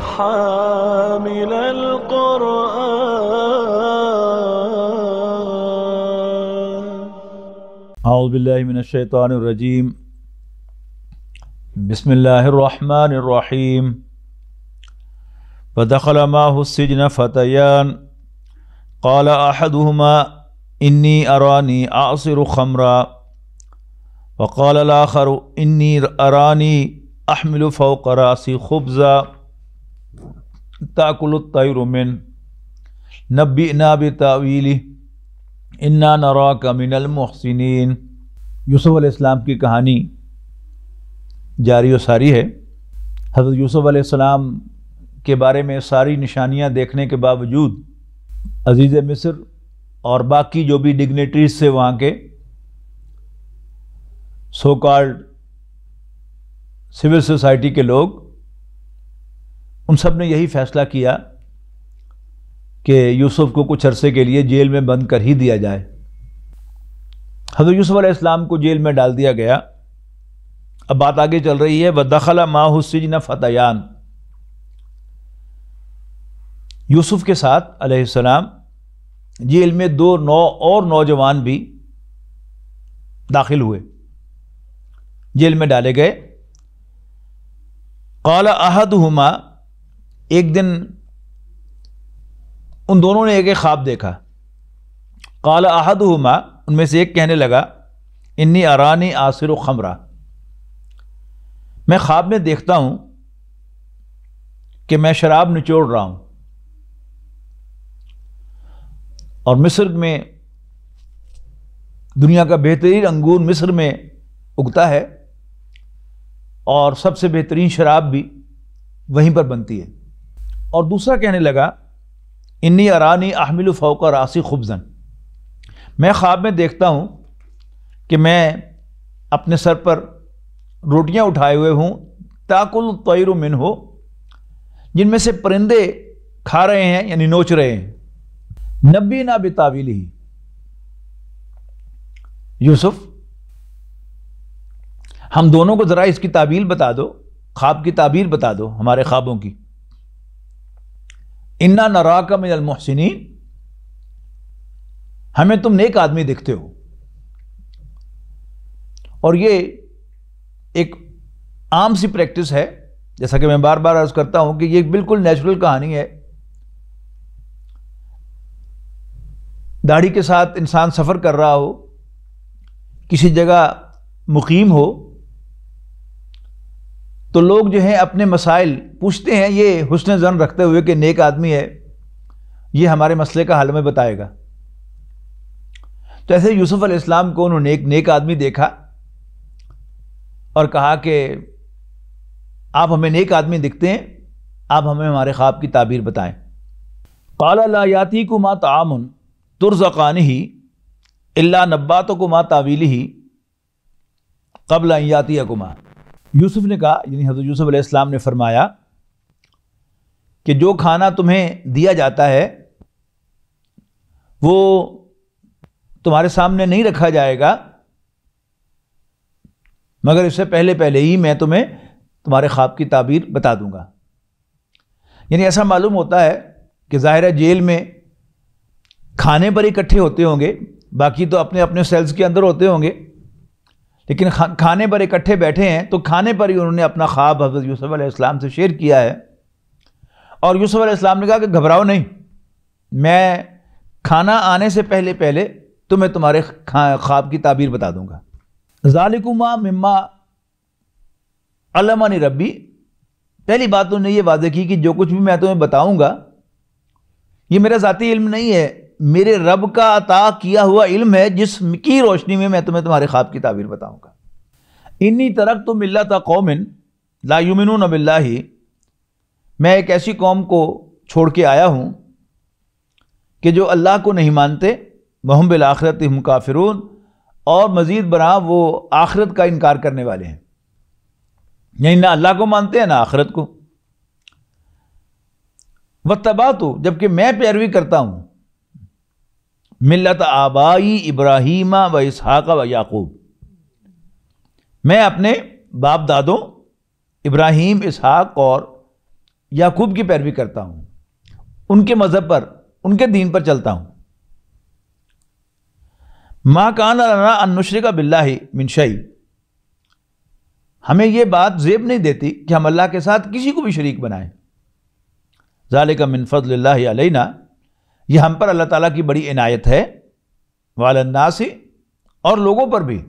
حامل القرآن. اعوذ باللہ من الشیطان الرجیم بسم اللہ الرحمن الرحیم فدخل معه السجن فتيان. قال احدهما اني اراني اعصر خمرا. وقال الاخر اني اراني احمل فوق راسي خبزا. تاكل الطير من نبئنا بتاويله انا نراک من المحسنین. یوسف علیہ السلام کی کہانی جاری و ساری ہے۔ حضرت یوسف علیہ السلام کے بارے میں ساری نشانیاں دیکھنے کے باوجود عزیز مصر اور باقی جو بھی ڈگنیٹریز سے وہاں کے سو کالڈ سول سوسائٹی کے لوگ ان سب نے یہی فیصلہ کیا کہ یوسف کو کچھ عرصے کے لیے جیل میں بند کر ہی دیا جائے۔ حضرت یوسف علیہ السلام کو جیل میں ڈال دیا گیا۔ اب بات آگے چل رہی ہے وہ دخلا ماہ السجن فتحان یوسف کے ساتھ علیہ السلام جیل میں دو نو اور نوجوان بھی داخل ہوئے۔ جیل میں ڈالے گئے۔ قال احد ایک دن ان دونوں نے ایک ایک خواب دیکھا۔ قال احد ان میں سے ایک کہنے لگا، انی ارانی آصر و خمرہ۔ میں خواب میں دیکھتا ہوں کہ میں شراب نچوڑ رہا ہوں۔ اور مصر میں، دنیا کا بہترین انگور مصر میں اگتا ہے اور سب سے بہترین شراب بھی وہیں پر بنتی ہے۔ اور دوسرا کہنے لگا، انی ارانی احمل فوق راسی خبزن میں خواب میں دیکھتا ہوں کہ میں اپنے سر پر روٹیاں اٹھائے ہوئے ہوں، تاکل طیر من ہو جن میں سے پرندے کھا رہے ہیں یعنی نوچ رہے ہیں۔ نبی نہ بتاویل ہی یوسف، ہم دونوں کو ذرا اس کی تعبیل بتا دو، خواب کی تعبیر بتا دو ہمارے خوابوں کی۔ انا نرا کا من المحسنین ہمیں تم نیک آدمی دکھتے ہو۔ اور یہ ایک عام سی پریکٹس ہے، جیسا کہ میں بار بار عرض کرتا ہوں کہ یہ بالکل نیچرل کہانی ہے۔ داڑھی کے ساتھ انسان سفر کر رہا ہو، کسی جگہ مقیم ہو تو لوگ جو ہیں اپنے مسائل پوچھتے ہیں، یہ حسن زن رکھتے ہوئے کہ نیک آدمی ہے، یہ ہمارے مسئلے کا حل میں بتائے گا۔ تو ایسے یوسف علیہ السلام کو انہوں نے ایک نیک آدمی دیکھا اور کہا کہ آپ ہمیں نیک آدمی دکھتے ہیں، آپ ہمیں ہمارے خواب کی تعبیر بتائیں۔ قال لا یاتی کو ماں تعامن ترزقان ہی اللہ نبات کو ماں تعویلی ہی قبل یاتی اکما یوسف نے کہا یعنی حضرت یوسف علیہ السلام نے فرمایا کہ جو کھانا تمہیں دیا جاتا ہے، وہ تمہارے سامنے نہیں رکھا جائے گا، مگر اس سے پہلے پہلے ہی میں تمہیں تمہارے خواب کی تعبیر بتا دوں گا۔ یعنی ایسا معلوم ہوتا ہے کہ ظاہر جیل میں کھانے پر اکٹھے ہوتے ہوں گے، باقی تو اپنے اپنے سیلز کے اندر ہوتے ہوں گے۔ لیکن کھانے پر اکٹھے بیٹھے ہیں تو کھانے پر ہی انہوں نے اپنا خواب حضرت یوسف علیہ السلام سے شیئر کیا ہے۔ اور یوسف علیہ السلام نے کہا کہ گھبراؤ نہیں، میں کھانا آنے سے پہلے پہلے تمہیں تمہارے خواب کی تعبیر بتا دوں گا۔ ظالکما مما علمانی ربی۔ پہلی بات تو نے یہ واضح کی کہ جو کچھ بھی میں تمہیں بتاؤں گا، یہ میرا ذاتی علم نہیں ہے۔ میرے رب کا عطا کیا ہوا علم ہے، جس کی روشنی میں میں تمہیں تمہارے خواب کی تعبیر بتاؤں گا۔ انی ترک تو مل تھا قومن لا یومن بلّہ ہی میں ایک ایسی قوم کو چھوڑ کے آیا ہوں کہ جو اللہ کو نہیں مانتے محم بالآخرت ہم کافرون۔ اور مزید برآں وہ آخرت کا انکار کرنے والے ہیں۔ یعنی نہ اللہ کو مانتے ہیں نہ آخرت کو۔ وہ تباہ تو جبکہ میں پیروی کرتا ہوں۔ ملت آبائی ابراہیمہ و اسحاق و یعقوب۔ میں اپنے باپ دادوں ابراہیم، اسحاق اور یعقوب کی پیروی کرتا ہوں۔ ان کے مذہب پر، ان کے دین پر چلتا ہوں۔ ماں کان انشری کا بلّہ منشئی ہمیں یہ بات زیب نہیں دیتی کہ ہم اللہ کے ساتھ کسی کو بھی شریک بنائیں۔ ظال کا منفض اللہ علیہ یہ ہم پر اللہ تعالیٰ کی بڑی عنایت ہے والناسی اور لوگوں پر بھی۔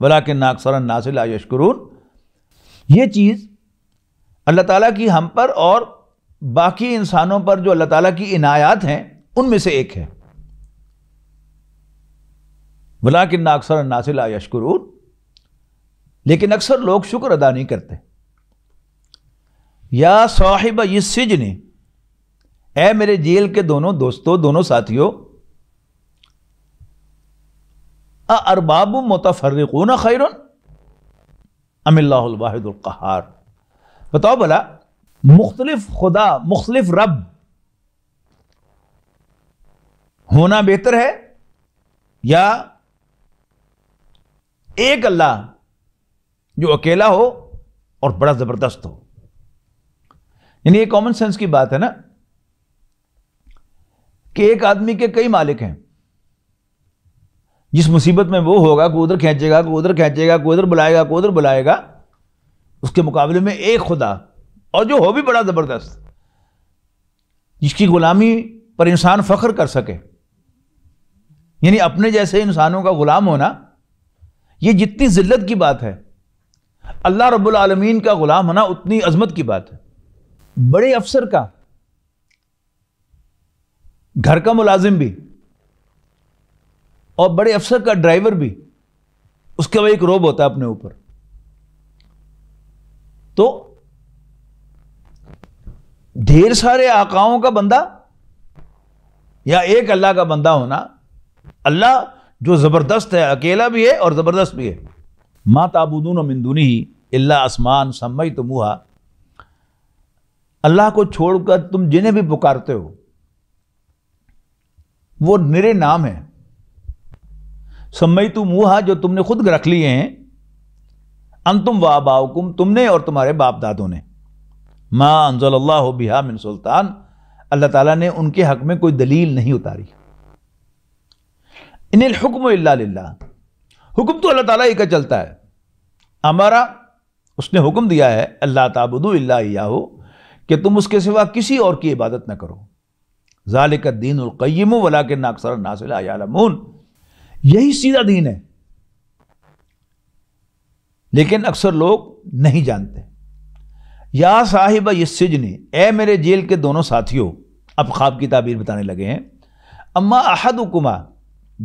ولا کے ناکسر ناصل یشکرون۔ یہ چیز اللہ تعالیٰ کی ہم پر اور باقی انسانوں پر جو اللہ تعالیٰ کی عنایات ہیں، ان میں سے ایک ہے۔ بلا کے ناکسر ناصل یشکرون۔ لیکن اکثر لوگ شکر ادا نہیں کرتے۔ یا صاحب یہ سجن اے میرے جیل کے دونوں دوستوں دونوں ساتھیوں ارباب متفرقون خیر ام اللہ الواحد القہار بتاؤ بلا مختلف خدا، مختلف رب ہونا بہتر ہے یا ایک اللہ جو اکیلا ہو اور بڑا زبردست ہو؟ یعنی یہ کامن سینس کی بات ہے نا؟ کہ ایک آدمی کے کئی مالک ہیں۔ جس مصیبت میں وہ ہوگا کوئی ادھر کھینچے گا کوئی ادھر کھینچے گا کوئی ادھر بلائے گا کوئی ادھر بلائے گا، اس کے مقابلے میں ایک خدا اور جو ہو بھی بڑا زبردست، جس کی غلامی پر انسان فخر کر سکے۔ یعنی اپنے جیسے انسانوں کا غلام ہونا، یہ جتنی ذلت کی بات ہے، اللہ رب العالمین کا غلام ہونا اتنی عظمت کی بات ہے۔ بڑے افسر کا گھر کا ملازم بھی اور بڑے افسر کا ڈرائیور بھی، اس کے بعد ایک روب ہوتا ہے اپنے اوپر۔ تو ڈھیر سارے آقاؤں کا بندہ یا ایک اللہ کا بندہ ہونا، اللہ جو زبردست ہے، اکیلا بھی ہے اور زبردست بھی ہے۔ ماں تابودون و مندونی ہی اللہ آسمان سمئی تو اللہ کو چھوڑ کر تم جنہیں بھی پکارتے ہو وہ نرے نام ہیں۔ سمئی تو منہا جو تم نے خود رکھ لیے ہیں۔ انتم و باؤکم تم نے اور تمہارے باپ دادوں نے۔ ماں انزل اللہ بہا من سلطان۔ اللہ تعالیٰ نے ان کے حق میں کوئی دلیل نہیں اتاری۔ ان الحکم اللہ للہ۔ حکم تو اللہ تعالیٰ ہی کا چلتا ہے۔ ہمارا اس نے حکم دیا ہے، اللہ تعبد اللہ ہو کہ تم اس کے سوا کسی اور کی عبادت نہ کرو۔ ذالک الدین القیم ولا کے ناکسر ناصل یہی سیدھا دین ہے۔ لیکن اکثر لوگ نہیں جانتے۔ یا صاحب یہ سجنی اے میرے جیل کے دونوں ساتھیوں، اب خواب کی تعبیر بتانے لگے ہیں۔ اما احد حکما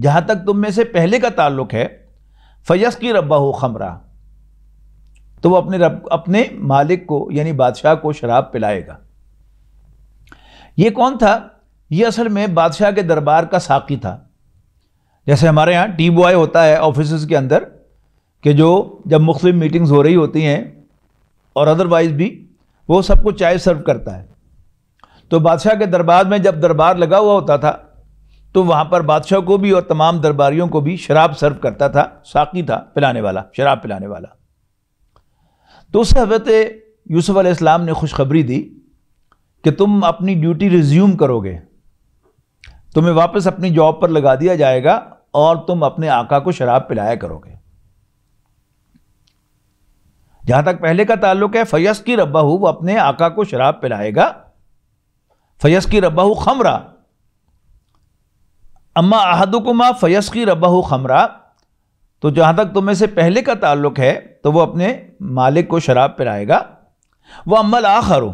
جہاں تک تم میں سے پہلے کا تعلق ہے فیس کی ربا ہو خمرہ۔ تو وہ اپنے رب، اپنے مالک کو یعنی بادشاہ کو شراب پلائے گا۔ یہ کون تھا؟ یہ اصل میں بادشاہ کے دربار کا ساقی تھا۔ جیسے ہمارے یہاں ٹی بوائے ہوتا ہے آفیسز کے اندر کہ جو جب مختلف میٹنگز ہو رہی ہوتی ہیں اور ادروائز بھی وہ سب کو چائے سرو کرتا ہے۔ تو بادشاہ کے دربار میں جب دربار لگا ہوا ہوتا تھا تو وہاں پر بادشاہ کو بھی اور تمام درباریوں کو بھی شراب سرو کرتا تھا، ساقی تھا، پلانے والا، شراب پلانے والا۔ تو اس حضرت یوسف علیہ السلام نے خوشخبری دی کہ تم اپنی ڈیوٹی ریزیوم کرو گے۔ تمہیں واپس اپنی جاب پر لگا دیا جائے گا اور تم اپنے آقا کو شراب پلایا کرو گے۔ جہاں تک پہلے کا تعلق ہے فیس کی ربا ہو وہ اپنے آقا کو شراب پلائے گا۔ فیس کی ربا ہو خمرہ۔ اما احدکما فیس کی ربا ہو خمرہ۔ تو جہاں تک تمہیں سے پہلے کا تعلق ہے، تو وہ اپنے مالک کو شراب پلائے گا۔ وہ عمل آخر ہو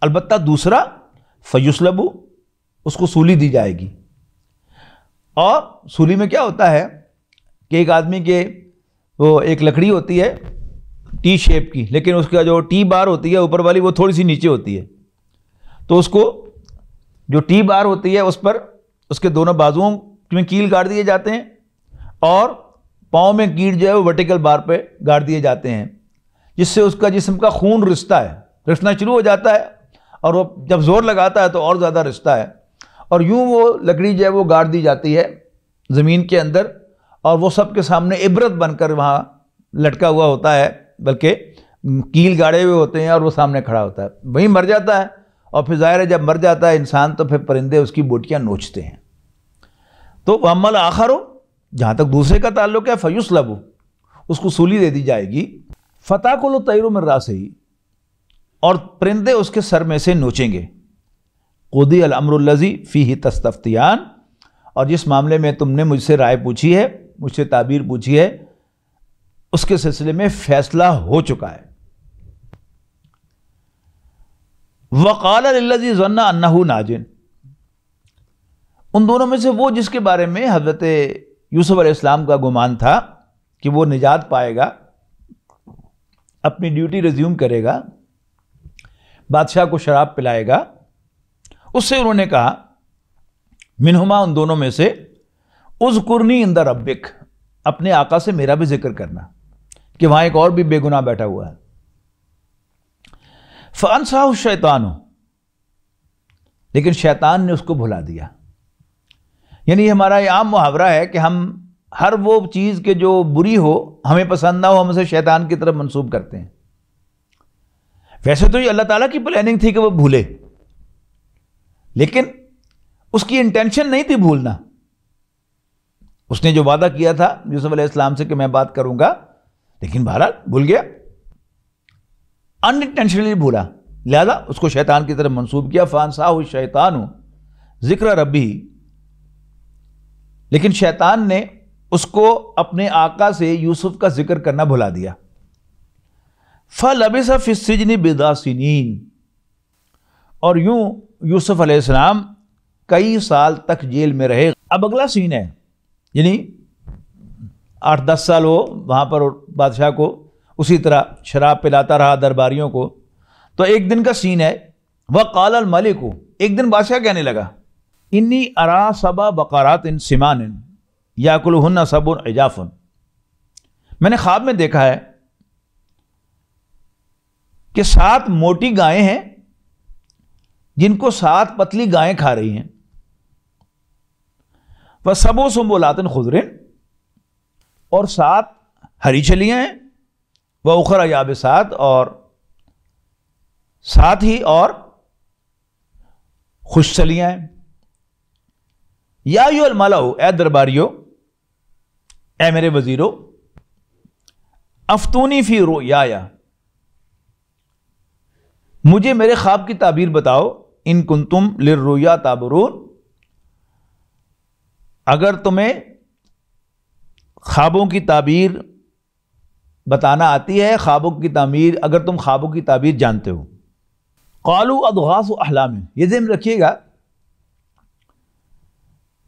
البتہ دوسرا فیوس لبو اس کو سولی دی جائے گی۔ اور سولی میں کیا ہوتا ہے کہ ایک آدمی کے وہ ایک لکڑی ہوتی ہے ٹی شیپ کی، لیکن اس کا جو ٹی بار ہوتی ہے اوپر والی وہ تھوڑی سی نیچے ہوتی ہے۔ تو اس کو جو ٹی بار ہوتی ہے اس پر اس کے دونوں بازوؤں میں کیل گاڑ دیے جاتے ہیں اور پاؤں میں کیٹ جو ہے وہ ورٹیکل بار پہ گاڑ دیے جاتے ہیں، جس سے اس کا جسم کا خون رشتہ ہے۔ رسنا شروع ہو جاتا ہے اور وہ جب زور لگاتا ہے تو اور زیادہ رشتہ ہے۔ اور یوں وہ لکڑی جو ہے وہ گاڑ دی جاتی ہے زمین کے اندر اور وہ سب کے سامنے عبرت بن کر وہاں لٹکا ہوا ہوتا ہے، بلکہ کیل گاڑے ہوئے ہوتے ہیں اور وہ سامنے کھڑا ہوتا ہے۔ وہیں مر جاتا ہے اور پھر ظاہر ہے جب مر جاتا ہے انسان تو پھر پرندے اس کی بوٹیاں نوچتے ہیں۔ تو عمل آخر ہو جہاں تک دوسرے کا تعلق ہے فیوس لبو اس کو سولی دے دی جائے گی۔ فتح کو لو تیرو مرا سے ہی اور پرندے اس کے سر میں سے نوچیں گے۔ قدی الامر الزی فی ہی تستفتیان اور جس معاملے میں تم نے مجھ سے رائے پوچھی ہے، مجھ سے تعبیر پوچھی ہے، اس کے سلسلے میں فیصلہ ہو چکا ہے۔ وقال الزی ضنا انہ ناجن۔ ان دونوں میں سے وہ جس کے بارے میں حضرت یوسف علیہ السلام کا گمان تھا کہ وہ نجات پائے گا، اپنی ڈیوٹی ریزیوم کرے گا، بادشاہ کو شراب پلائے گا اس سے انہوں نے کہا، منہما ان دونوں میں سے از قرنی اندر ابک اپنے آقا سے میرا بھی ذکر کرنا کہ وہاں ایک اور بھی بے گناہ بیٹھا ہوا ہے۔ فن صاحب شیطان ہو لیکن شیطان نے اس کو بھلا دیا۔ یعنی ہمارا یہ عام محاورہ ہے کہ ہم ہر وہ چیز کے جو بری ہو، ہمیں پسند نہ ہو، ہم اسے شیطان کی طرف منسوب کرتے ہیں۔ ویسے تو یہ اللہ تعالیٰ کی پلاننگ تھی کہ وہ بھولے۔ لیکن اس کی انٹینشن نہیں تھی بھولنا۔ اس نے جو وعدہ کیا تھا یوسف علیہ السلام سے کہ میں بات کروں گا، لیکن بہرحال بھول گیا۔ انٹینشنلی بھولا۔ لہذا اس کو شیطان کی طرف منسوب کیا۔ فانسا ہو شیطان ہوں ذکر ربی۔ لیکن شیطان نے اس کو اپنے آقا سے یوسف کا ذکر کرنا بھلا دیا۔ فل اب سجنی بدا سنین۔ اور یوں یوسف علیہ السلام کئی سال تک جیل میں رہے۔ اب اگلا سین ہے یعنی آٹھ دس سال ہو وہاں پر بادشاہ کو اسی طرح شراب پلاتا رہا درباریوں کو۔ تو ایک دن کا سین ہے وہ کال الملک کو ایک دن بادشاہ کہنے لگا، انی ارا سبا بقارات ان سمان یا کل ہن سب ایجافن میں نے خواب میں دیکھا ہے کہ سات موٹی گائیں ہیں جن کو سات پتلی گائیں کھا رہی ہیں۔ وہ سب و سم بولاتن خزرین اور سات ہری چلیاں ہیں۔ وہ اخرا یاب سات اور ساتھ ہی اور خوش چلیاں ہیں۔ یا یو المالا اے درباریو، اے میرے وزیرو، افتونی فی رو یا یا مجھے میرے خواب کی تعبیر بتاؤ۔ ان کن تم لر رویا تابرون، اگر تمہیں خوابوں کی تعبیر بتانا آتی ہے، خوابوں کی تعمیر، اگر تم خوابوں کی تعبیر جانتے ہو۔ قالو ادغاس و احلام، یہ ذہن رکھیے گا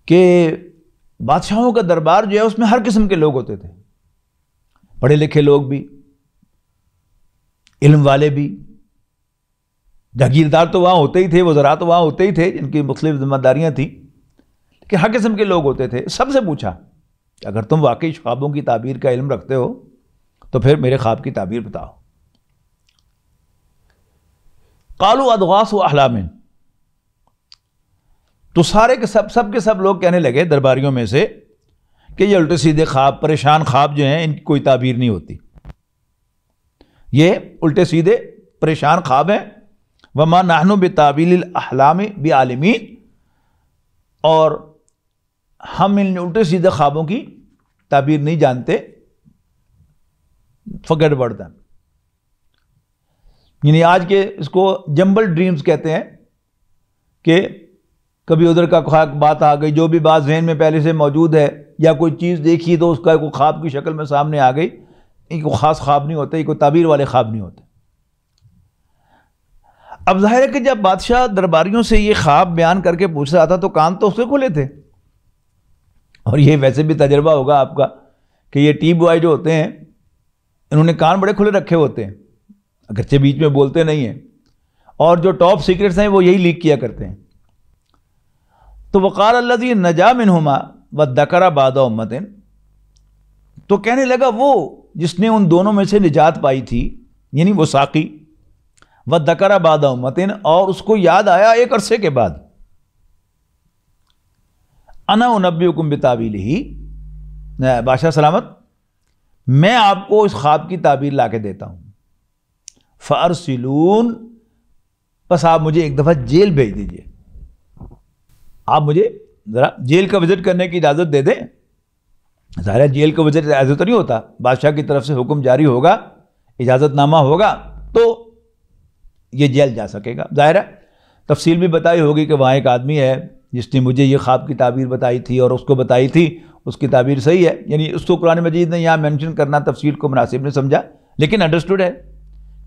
کہ بادشاہوں کا دربار جو ہے، اس میں ہر قسم کے لوگ ہوتے تھے۔ پڑھے لکھے لوگ بھی، علم والے بھی۔ جاگیردار تو وہاں ہوتے ہی تھے وزرا تو وہاں ہوتے ہی تھے، جن کی مختلف ذمہ داریاں تھیں۔ کہ ہر قسم کے لوگ ہوتے تھے۔ سب سے پوچھا کہ اگر تم واقعی خوابوں کی تعبیر کا علم رکھتے ہو، تو پھر میرے خواب کی تعبیر بتاؤ۔ کالو ادغاس و احلامن تو سارے کے سب سب کے سب لوگ کہنے لگے درباریوں میں سے کہ یہ الٹے سیدھے خواب، پریشان خواب جو ہیں، ان کی کوئی تعبیر نہیں ہوتی۔ یہ الٹے سیدھے پریشان خواب ہیں۔ وما نہنو بے تعبیل الحلام بھی عالمین اور ہم ان الٹے سیدھے خوابوں کی تعبیر نہیں جانتے۔ فگڑ بڑھتا یعنی آج کے اس کو جمبل ڈریمز کہتے ہیں کہ کبھی ادھر کا بات آ گئی، جو بھی بات ذہن میں پہلے سے موجود ہے، یا کوئی چیز دیکھی تو اس کا کوئی خواب کی شکل میں سامنے آ گئی یہ کوئی خاص خواب نہیں ہوتے یہ کوئی تعبیر والے خواب نہیں ہوتے۔ اب ظاہر ہے کہ جب بادشاہ درباریوں سے یہ خواب بیان کر کے پوچھ رہا تھا تو کان تو اس کے کھلے تھے۔ اور یہ ویسے بھی تجربہ ہوگا آپ کا کہ یہ ٹی بوائے جو ہوتے ہیں، انہوں نے کان بڑے کھلے رکھے ہوتے ہیں، اگرچہ بیچ میں بولتے نہیں ہیں۔ اور جو ٹاپ سیکرٹس ہیں وہ یہی لیک کیا کرتے ہیں۔ تو وقال اللہ جی نجا منہما و دکرا باد امتن۔ تو کہنے لگا وہ جس نے ان دونوں میں سے نجات پائی تھی یعنی وہ ساقی و دکرا باد امتن اور اس کو یاد آیا ایک عرصے کے بعد۔ انا نبی حکم بتابیل ہی بادشاہ سلامت، میں آپ کو اس خواب کی تعبیر لا کے دیتا ہوں۔ فارسلون، بس آپ مجھے ایک دفعہ جیل بھیج دیجیے آپ مجھے ذرا جیل کا وزٹ کرنے کی اجازت دے دیں۔ ظاہر جیل کا وزٹ اجازت نہیں ہوتا، بادشاہ کی طرف سے حکم جاری ہوگا اجازت نامہ ہوگا، تو یہ جیل جا سکے گا۔ ظاہر ہے، تفصیل بھی بتائی ہوگی کہ وہاں ایک آدمی ہے جس نے مجھے یہ خواب کی تعبیر بتائی تھی اور اس کو بتائی تھی، اس کی تعبیر صحیح ہے۔ یعنی اس کو قرآن مجید نے یہاں مینشن کرنا، تفصیل کو مناسب نہیں سمجھا، لیکن انڈرسٹوڈ ہے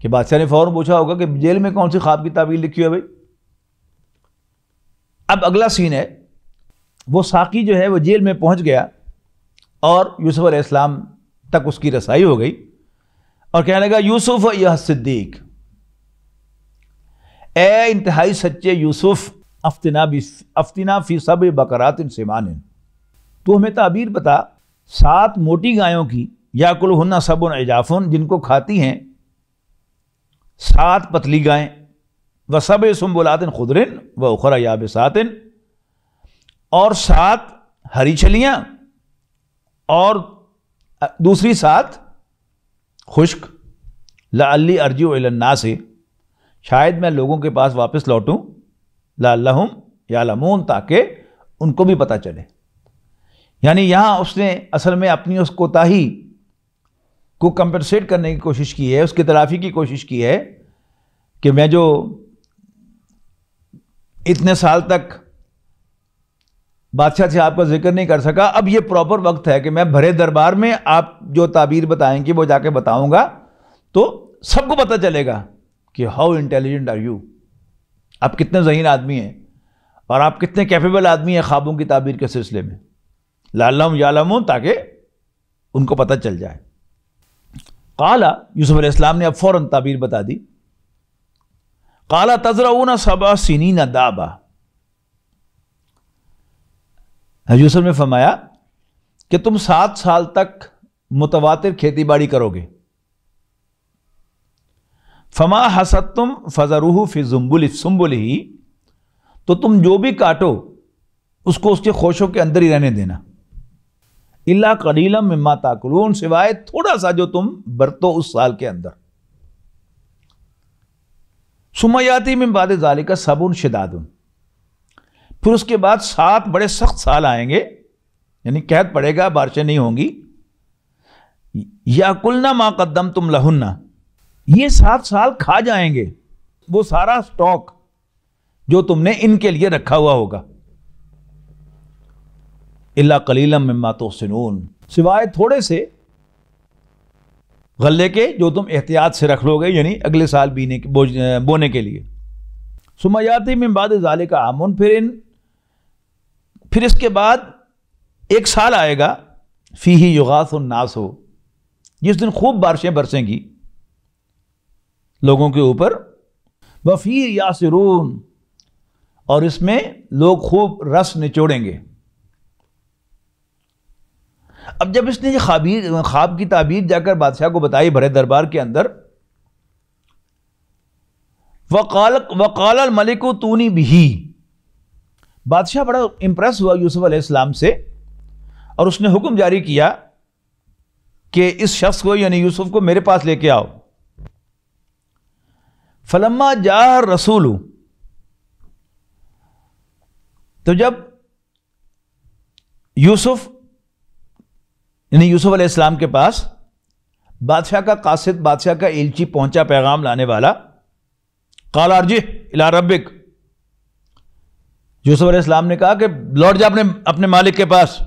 کہ بادشاہ نے فوراً پوچھا ہوگا کہ جیل میں کون سی خواب کی تعبیر لکھی ہے بھائی۔ اب اگلا سین ہے، وہ ساقی جو ہے وہ جیل میں پہنچ گیا اور یوسف علیہ السلام تک اس کی رسائی ہو گئی اور کہنے لگا، یوسف یہ صدیق اے انتہائی سچے یوسف، افتنا افتنا فی سب بکرات سیمان تو ہمیں تعبیر بتا، سات موٹی گایوں کی یا کل ہن سب اجافن جن کو کھاتی ہیں، سات پتلی گائیں، و سب سمبلاتن خدرن و اخرا یاب ساتن اور سات ہری چلیاں اور دوسری سات خشک لی ارجو النا سے شاید میں لوگوں کے پاس واپس لوٹوں لا یا لمون تاکہ ان کو بھی پتہ چلے۔ یعنی یہاں اس نے اصل میں اپنی اس کوتاہی کو کمپنسیٹ کرنے کی کوشش کی ہے، اس کی تلافی کی کوشش کی ہے کہ میں جو اتنے سال تک بادشاہ سے آپ کا ذکر نہیں کر سکا، اب یہ پراپر وقت ہے کہ میں بھرے دربار میں آپ جو تعبیر بتائیں گے، وہ جا کے بتاؤں گا، تو سب کو پتہ چلے گا۔ کہ ہاؤ انٹیلیجنٹ آر یو آپ کتنے ذہین آدمی ہیں اور آپ کتنے کیپیبل آدمی ہیں خوابوں کی تعبیر کے سلسلے میں؟ لالم یا تاکہ ان کو پتہ چل جائے۔ کالا یوسف علیہ السلام نے اب فوراً تعبیر بتا دی۔ کالا تذرا سبا سینی نہ دابا یوسف نے فرمایا کہ تم سات سال تک متواتر کھیتی باڑی کرو گے۔ فما حسد تم فضروح فی زمبل سمبل ہی تو تم جو بھی کاٹو، اس کو اس کے خوشوں کے اندر ہی رہنے دینا۔ اللہ کلیلم مما تاکلون، سوائے تھوڑا سا جو تم برتو اس سال کے اندر۔ سمیاتی میں باد ظالی کا صبن شداد پھر اس کے بعد سات بڑے سخت سال آئیں گے یعنی قید پڑے گا، بارشیں نہیں ہوں گی۔ یا کلنا ما قدم تم لہنا یہ سات سال کھا جائیں گے۔ وہ سارا اسٹاک جو تم نے ان کے لیے رکھا ہوا ہوگا۔ اللہ کلیلم مما تو سنون سوائے تھوڑے سے غلے کے جو تم احتیاط سے رکھ لو گے یعنی اگلے سال بینے بونے کے لیے۔ سمیاتی میں بعد ظالے کا آمن پھر ان، پھر اس کے بعد ایک سال آئے گا۔ فی ہی یغاث الناس۔ ہو جس دن خوب بارشیں برسیں گی۔ لوگوں کے اوپر۔ وفیر یاسرون، اور اس میں لوگ خوب رس نچوڑیں گے۔ اب جب اس نے یہ خوابیر خواب کی تعبیر جا کر بادشاہ کو بتائی بھرے دربار کے اندر، وقال وقال الملک و تونی بھی بادشاہ بڑا امپریس ہوا یوسف علیہ السلام سے، اور اس نے حکم جاری کیا کہ اس شخص کو یعنی یوسف کو میرے پاس لے کے آؤ۔ فلما جا رسول تو جب یوسف یعنی یوسف علیہ السلام کے پاس بادشاہ کا قاصد، بادشاہ کا ایلچی پہنچا پیغام لانے والا کالارجی الا ربک۔ یوسف علیہ السلام نے کہا کہ لوٹ جا اپنے اپنے مالک کے پاس۔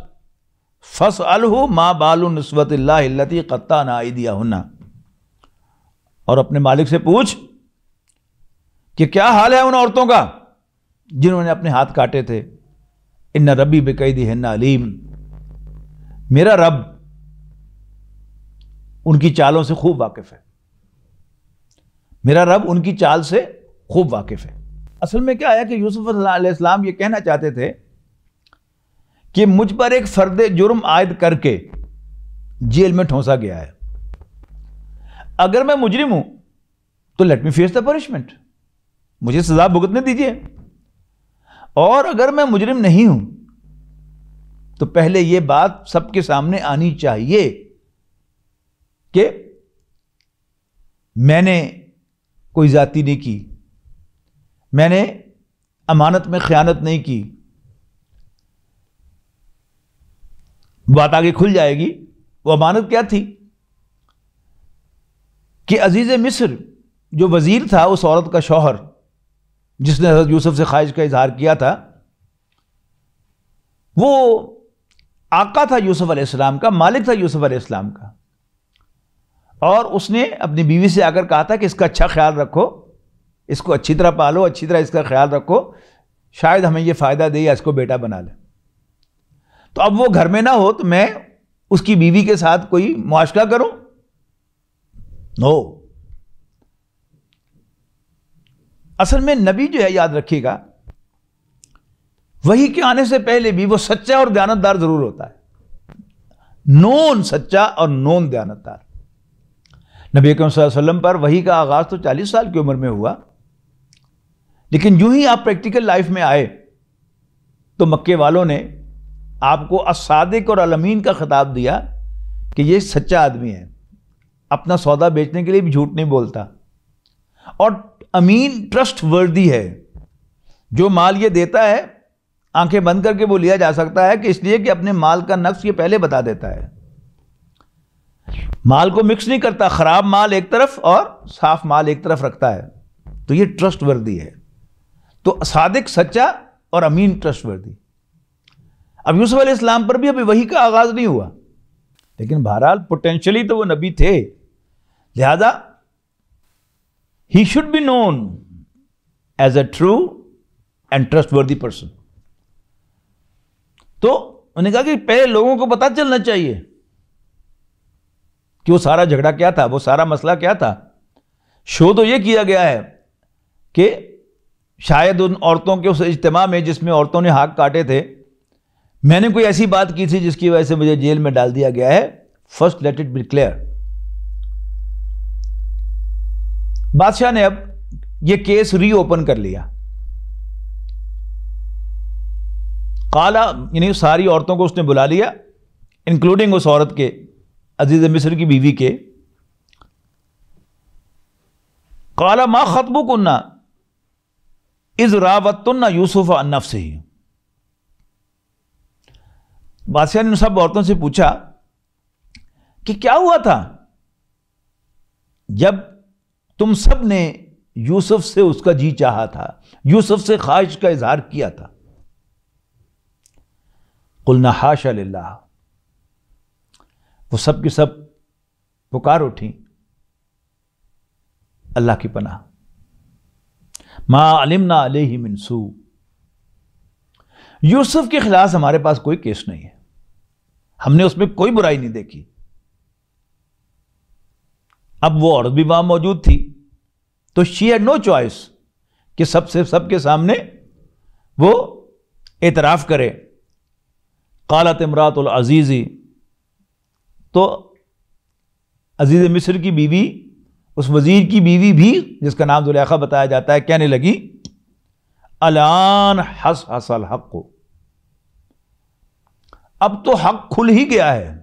فس الح ماں بال نسبت اللہ التی قطع نہ دیا ہونا اور اپنے مالک سے پوچھ کہ کیا حال ہے ان عورتوں کا؟ جنہوں نے اپنے ہاتھ کاٹے تھے۔ ان ربی بقیدی ہن علیم۔ میرا رب ان کی چالوں سے خوب واقف ہے۔ میرا رب ان کی چال سے خوب واقف ہے۔ اصل میں کیا ہے کہ یوسف علیہ السلام یہ کہنا چاہتے تھے کہ مجھ پر ایک فرد جرم عائد کر کے جیل میں ٹھونسا گیا ہے۔ اگر میں مجرم ہوں تو let me face the punishment مجھے سزا بھگتنے دیجیے اور اگر میں مجرم نہیں ہوں، تو پہلے یہ بات سب کے سامنے آنی چاہیے کہ میں نے کوئی ذاتی نہیں کی، میں نے امانت میں خیانت نہیں کی۔ بات آگے کھل جائے گی، وہ امانت کیا تھی؟ کہ عزیز مصر جو وزیر تھا، اس عورت کا شوہر۔ جس نے حضرت یوسف سے خواہش کا اظہار کیا تھا، وہ آقا تھا یوسف علیہ السلام کا، مالک تھا یوسف علیہ السلام کا۔ اور اس نے اپنی بیوی سے آ کر کہا تھا کہ اس کا اچھا خیال رکھو، اس کو اچھی طرح پالو، اچھی طرح اس کا خیال رکھو، شاید ہمیں یہ فائدہ دے یا اس کو بیٹا بنا لے۔ تو اب وہ گھر میں نہ ہو تو میں اس کی بیوی کے ساتھ کوئی معاشرہ کروں؟ نو۔ اصل میں نبی جو ہے یاد رکھیے گا وہی کے آنے سے پہلے بھی وہ سچا اور دیانتدار ضرور ہوتا ہے۔ نون سچا اور نون دیانتدار۔ نبی اکرم صلی اللہ علیہ وسلم پر وہی کا آغاز تو چالیس سال کی عمر میں ہوا۔ لیکن جو ہی آپ پریکٹیکل لائف میں آئے، تو مکے والوں نے آپ کو اسادق اور علمین کا خطاب دیا کہ یہ سچا آدمی ہے۔ اپنا سودا بیچنے کے لیے بھی جھوٹ نہیں بولتا۔ اور امین ٹرسٹ وردی ہے۔ جو مال یہ دیتا ہے، آنکھیں بند کر کے وہ لیا جا سکتا ہے کہ اس لیے کہ اپنے مال کا نقص یہ پہلے بتا دیتا ہے۔ مال کو مکس نہیں کرتا، خراب مال ایک طرف اور صاف مال ایک طرف رکھتا ہے۔ تو یہ ٹرسٹ وردی ہے۔ تو صادق سچا اور امین ٹرسٹ وردی اب یوسف علیہ السلام پر بھی ابھی وہی کا آغاز نہیں ہوا۔ لیکن بہرحال پوٹینشلی تو وہ نبی تھے۔ لہذا he should be known as a true and trustworthy person تو انہوں نے کہا کہ پہلے لوگوں کو پتا چلنا چاہیے کہ وہ سارا جھگڑا کیا تھا، وہ سارا مسئلہ کیا تھا۔ شو تو یہ کیا گیا ہے کہ شاید ان عورتوں کے اس اجتماع میں جس میں عورتوں نے ہاتھ کاٹے تھے، میں نے کوئی ایسی بات کی تھی جس کی وجہ سے مجھے جیل میں ڈال دیا گیا ہے۔ First let it be clear بادشاہ نے اب یہ کیس ری اوپن کر لیا۔ کالا یعنی ساری عورتوں کو اس نے بلا لیا انکلوڈنگ اس عورت کے، عزیز مصر کی بیوی کے۔ کالا ماں ختم کننا از راوت یوسف انف سے ہی بادشاہ نے سب عورتوں سے پوچھا کہ کیا ہوا تھا؟ جب تم سب نے یوسف سے اس کا جی چاہا تھا، یوسف سے خواہش کا اظہار کیا تھا۔ قلنا حاش اللہ وہ سب کی سب پکار اٹھی اللہ کی پناہ۔ ما علمنا علیہ منسو یوسف کے خلاف ہمارے پاس کوئی کیس نہیں ہے۔ ہم نے اس میں کوئی برائی نہیں دیکھی۔ اب وہ عورت بھی وہاں موجود تھی۔ تو شی ہیڈ نو چوائس کہ سب سے سب کے سامنے وہ اعتراف کرے۔ قالت امرات العزیزی۔ تو عزیز مصر کی بیوی، اس وزیر کی بیوی بھی، جس کا نام زلیخا بتایا جاتا ہے، کہنے لگی، الان حس حس الحق۔ کو اب تو حق کھل ہی گیا ہے۔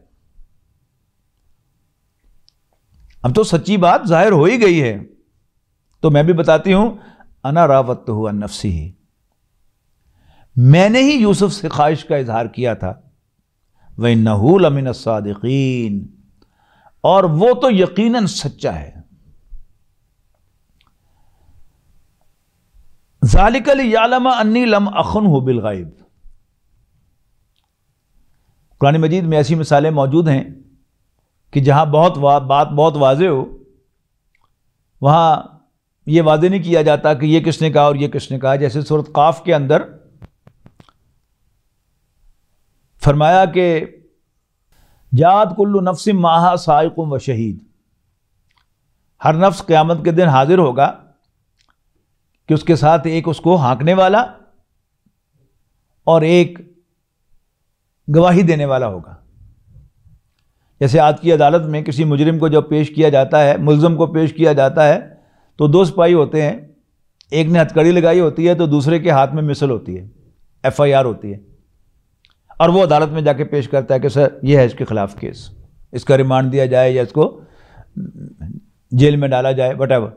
اب تو سچی بات ظاہر ہو ہی گئی ہے۔ تو میں بھی بتاتی ہوں، انا راوت ہوا نفسی ہی میں نے ہی یوسف سے خواہش کا اظہار کیا تھا۔ وہ نحول امین صادقین اور وہ تو یقیناً سچا ہے۔ ذالک یالما انی لم اخن ہو بالغائب قرآن مجید میں ایسی مثالیں موجود ہیں کہ جہاں بہت بات بہت واضح ہو، وہاں یہ واضح نہیں کیا جاتا کہ یہ کس نے کہا اور یہ کس نے کہا، جیسے صورت قاف کے اندر فرمایا کہ جات کلو نفس ماہا سائقم و شہید۔ ہر نفس قیامت کے دن حاضر ہوگا کہ اس کے ساتھ ایک اس کو ہانکنے والا اور ایک گواہی دینے والا ہوگا۔ جیسے آج کی عدالت میں کسی مجرم کو جب پیش کیا جاتا ہے، ملزم کو پیش کیا جاتا ہے تو دو سپاہی ہوتے ہیں، ایک نے ہتھکڑی لگائی ہوتی ہے تو دوسرے کے ہاتھ میں مثل ہوتی ہے، ایف آئی آر ہوتی ہے۔ اور وہ عدالت میں جا کے پیش کرتا ہے کہ سر، یہ ہے اس کے خلاف کیس، اس کا ریمانڈ دیا جائے یا اس کو جیل میں ڈالا جائے وٹ ایور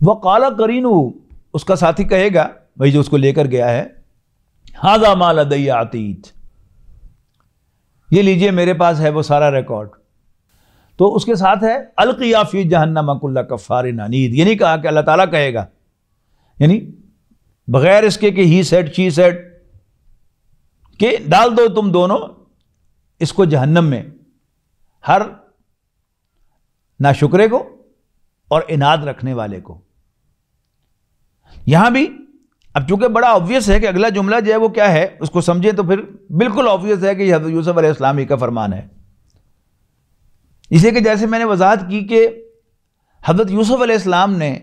وہ کالا کرین اس کا ساتھی کہے گا، بھائی جو اس کو لے کر گیا ہے ہاضا مال ادئی آتیت یہ لیجیے میرے پاس ہے وہ سارا ریکارڈ تو اس کے ساتھ ہے القیافی جہنم اک اللہ کفار نانید یہ یعنی نہیں کہا کہ اللہ تعالیٰ کہے گا۔ یعنی بغیر اس کے کہ ہی سیٹ چی سیٹ کہ ڈال دو تم دونوں اس کو جہنم میں۔ ہر نہ شکرے کو اور اناد رکھنے والے کو۔ یہاں بھی اب چونکہ بڑا آبویس ہے کہ اگلا جملہ جو ہے وہ کیا ہے، اس کو سمجھے تو پھر بالکل آبویس ہے کہ یہ حضرت یوسف علیہ السلام ہی کا فرمان ہے۔ اسے کہ جیسے میں نے وضاحت کی کہ حضرت یوسف علیہ السلام نے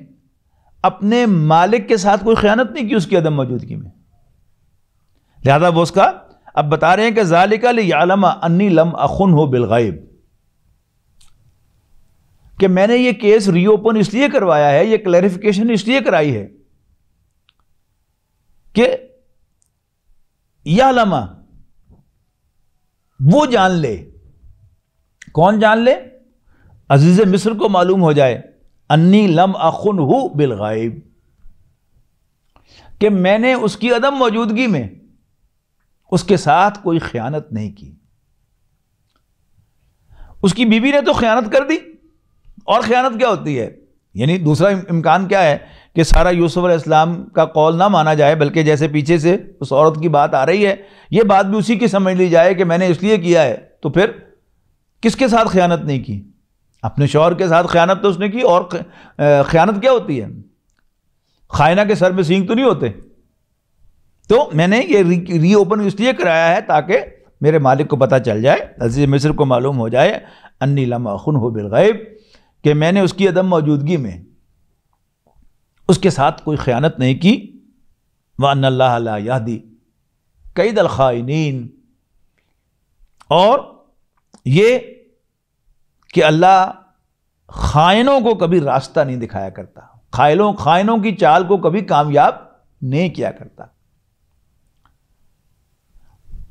اپنے مالک کے ساتھ کوئی خیانت نہیں کی اس کی عدم موجودگی میں۔ لہذا وہ اس کا اب بتا رہے ہیں کہ ذالک عالم انی لم اخن ہو بالغائب کہ میں نے یہ کیس ری اوپن اس لیے کروایا ہے، یہ کلیریفیکیشن اس لیے کرائی ہے کہ یا لما وہ جان لے کون جان لے؟ عزیز مصر کو معلوم ہو جائے، انی لم اخن ہو بالغائب کہ میں نے اس کی عدم موجودگی میں اس کے ساتھ کوئی خیانت نہیں کی۔ اس کی بیوی نے تو خیانت کر دی، اور خیانت کیا ہوتی ہے؟ یعنی دوسرا امکان کیا ہے کہ سارا یوسف علیہ السلام کا قول نہ مانا جائے، بلکہ جیسے پیچھے سے اس عورت کی بات آ رہی ہے، یہ بات بھی اسی کی سمجھ لی جائے کہ میں نے اس لیے کیا ہے، تو پھر کس کے ساتھ خیانت نہیں کی؟ اپنے شوہر کے ساتھ خیانت تو اس نے کی، اور خیانت کیا ہوتی ہے؟ خائنہ کے سر میں سینگ تو نہیں ہوتے؟ تو میں نے یہ ری اوپن اس لیے کرایا ہے تاکہ میرے مالک کو پتہ چل جائے، عزیز مصر کو معلوم ہو جائے، انی لمحہ خن ہو بالغیب، کہ میں نے اس کی عدم موجودگی میں اس کے ساتھ کوئی خیانت نہیں کی۔ وان اللہ علیہ یادی کئی دلخائنین اور یہ کہ اللہ خائنوں کو کبھی راستہ نہیں دکھایا کرتا، خائلوں، خائنوں کی چال کو کبھی کامیاب نہیں کیا کرتا۔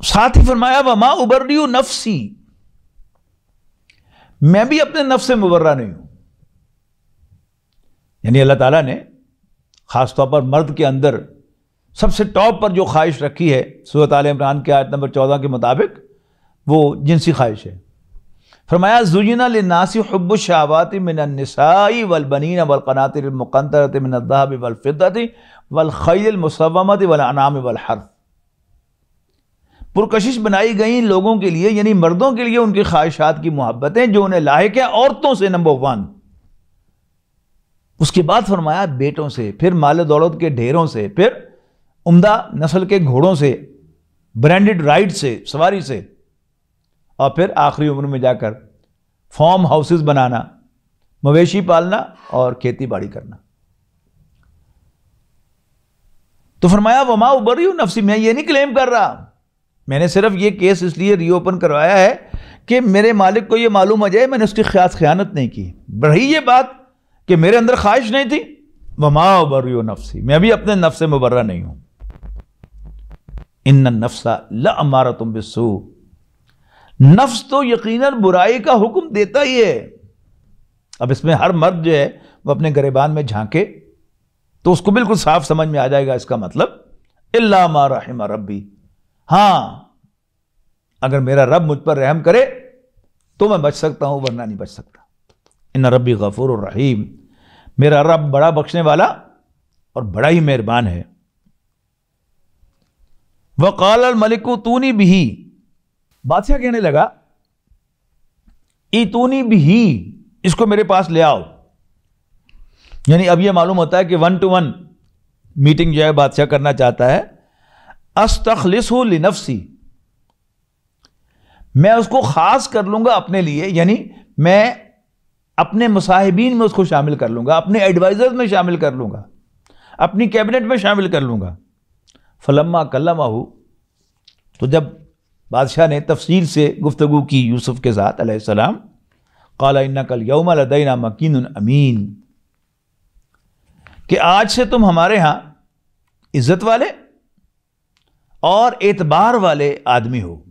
ساتھ ہی فرمایا، وما ابریو نفسی میں بھی اپنے نفس سے مبرہ نہیں ہوں۔ یعنی اللہ تعالیٰ نے خاص طور پر مرد کے اندر سب سے ٹاپ پر جو خواہش رکھی ہے صورت عال عمران کے آیت نمبر چودہ کے مطابق وہ جنسی خواہش ہے۔ فرمایا زجنا لناسی حب الشعبات من النساء والبنین والقناطر المقنطرت من الذهب والفضة والخیل المصومت والانعام والحرف پرکشش بنائی گئیں لوگوں کے لیے یعنی مردوں کے لیے ان کی خواہشات کی محبتیں جو انہیں لاحق ہیں، عورتوں سے نمبر ون اس کے بعد فرمایا، بیٹوں سے، پھر مال دولت کے ڈھیروں سے، پھر عمدہ نسل کے گھوڑوں سے برانڈڈ رائڈ سے، سواری سے۔ اور پھر آخری عمر میں جا کر فارم ہاؤسز بنانا، مویشی پالنا اور کھیتی باڑی کرنا۔ تو فرمایا، وما ابری ہوں نفسی میں یہ نہیں کلیم کر رہا۔ میں نے صرف یہ کیس اس لیے ری اوپن کروایا ہے کہ میرے مالک کو یہ معلوم ہو جائے، میں نے اس کی خیاط خیانت نہیں کی۔ بڑھی یہ بات کہ میرے اندر خواہش نہیں تھی۔ وہ ماں بریو نفسی میں بھی اپنے نفس سے مبرہ نہیں ہوں۔ ان نفسا لمارا تم بسو نفس تو یقیناً برائی کا حکم دیتا ہی ہے۔ اب اس میں ہر مرد جو ہے وہ اپنے گریبان میں جھانکے تو اس کو بالکل صاف سمجھ میں آ جائے گا۔ اس کا مطلب اللہ ما رحم ربی۔ ہاں اگر میرا رب مجھ پر رحم کرے تو میں بچ سکتا ہوں، ورنہ نہیں بچ سکتا۔ ان ربی غفور الرحیم میرا رب بڑا بخشنے والا اور بڑا ہی مہربان ہے۔ وقال الملک تونی بھی بادشاہ کہنے لگا ای تونی بھی، اس کو میرے پاس لے آؤ. یعنی اب یہ معلوم ہوتا ہے کہ ون ٹو ون میٹنگ جو ہے بادشاہ کرنا چاہتا ہے۔ استخلص لنفسی، میں اس کو خاص کر لوں گا اپنے لیے یعنی میں اپنے مصاحبین میں اس کو شامل کر لوں گا، اپنے ایڈوائزر میں شامل کر لوں گا، اپنی کیبنٹ میں شامل کر لوں گا۔ فلما کلمہ ہو تو جب بادشاہ نے تفصیل سے گفتگو کی یوسف کے ساتھ علیہ السلام۔ قال ان کل یوم الدینہ مکین امین کہ آج سے تم ہمارے ہاں عزت والے اور اعتبار والے آدمی ہو۔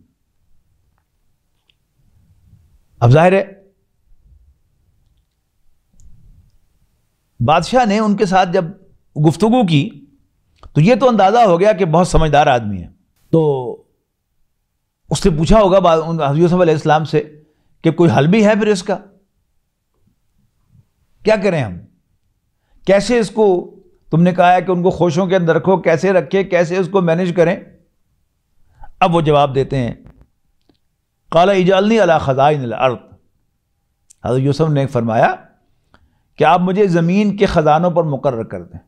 اب ظاہر ہے، بادشاہ نے ان کے ساتھ جب گفتگو کی تو یہ تو اندازہ ہو گیا کہ بہت سمجھدار آدمی ہے۔ تو اس نے پوچھا ہوگا حضرت یوسف علیہ السلام سے کہ کوئی حل بھی ہے پھر اس کا؟ کیا کریں ہم؟ کیسے اس کو تم نے کہا ہے کہ ان کو خوشوں کے اندر رکھو، کیسے رکھے، کیسے اس کو مینج کریں؟ اب وہ جواب دیتے ہیں کالا اجالنی اللہ خزائن الارض۔ حضرت یوسف نے فرمایا کہ آپ مجھے زمین کے خزانوں پر مقرر کر دیں۔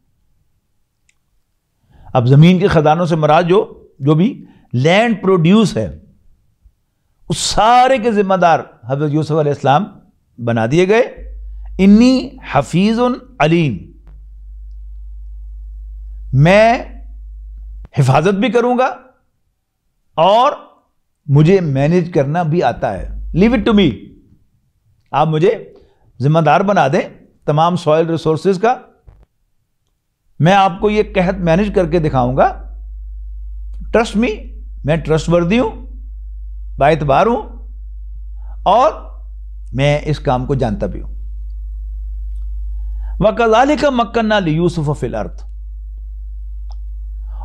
اب زمین کے خزانوں سے مراد جو جو بھی لینڈ پروڈیوس ہے اس سارے کے ذمہ دار حضرت یوسف علیہ السلام بنا دیے گئے۔ انی حفیظ علیم۔ میں حفاظت بھی کروں گا اور مجھے مینج کرنا بھی آتا ہے۔ Leave it to me. آپ مجھے ذمہ دار بنا دیں تمام سوائل ریسورسز کا۔ میں آپ کو یہ قحط مینج کر کے دکھاؤں گا۔ ٹرسٹ می، میں ٹرسٹ وردی ہوں۔ با اعتبار ہوں اور میں اس کام کو جانتا بھی ہوں۔ وکال کا مکن لی یوسف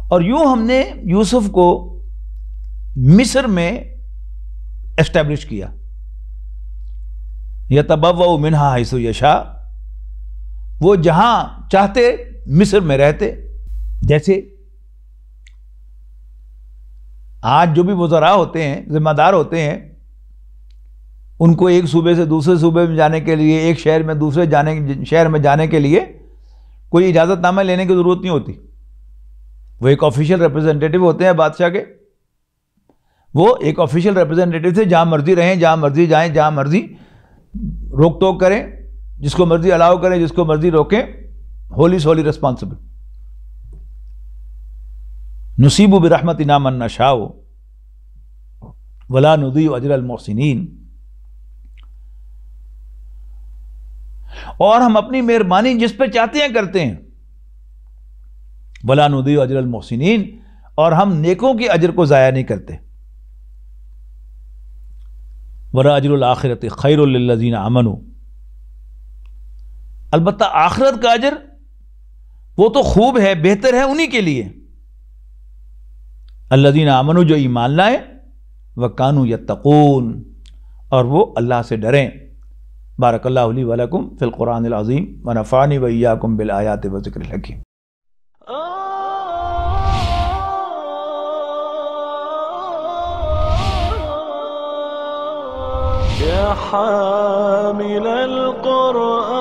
اور یوں ہم نے یوسف کو مصر میں اسٹیبلش کیا۔ یا تب و منہا حیث یشا وہ جہاں چاہتے مصر میں رہتے۔ جیسے آج جو بھی وزراء ہوتے ہیں، ذمہ دار ہوتے ہیں، ان کو ایک صوبے سے دوسرے صوبے میں جانے کے لیے، ایک شہر میں دوسرے جانے، شہر میں جانے کے لیے کوئی اجازت نامہ لینے کی ضرورت نہیں ہوتی۔ وہ ایک آفیشیل ریپرزینٹیو ہوتے ہیں بادشاہ کے۔ وہ ایک آفیشیل ریپرزینٹیو تھے جہاں مرضی رہیں، جہاں مرضی جائیں، جہاں مرضی روک ٹوک کریں، جس کو مرضی الاؤ کریں، جس کو مرضی روکیں ہولی سولی ریسپانسبل نصیب و برحمت انعام النشا ولا ندی اجر المحسنین۔ اور ہم اپنی مہربانی جس پہ چاہتے ہیں کرتے ہیں۔ ولا ندی اجر المحسنین۔ اور ہم نیکوں کی اجر کو ضائع نہیں کرتے۔ ورا اجر الآخرت خیر الزین امن البتہ آخرت کا اجر وہ تو خوب ہے، بہتر ہے انہی کے لیے۔ اللہ دین امن جو ایمان لائے وہ کانو یا تقون اور وہ اللہ سے ڈریں۔ بارک اللہ علیہ ولکم فی القرآن العظیم ونفانی ویاکم بالآیات و ذکر الحکیم۔ يا حامل القرآن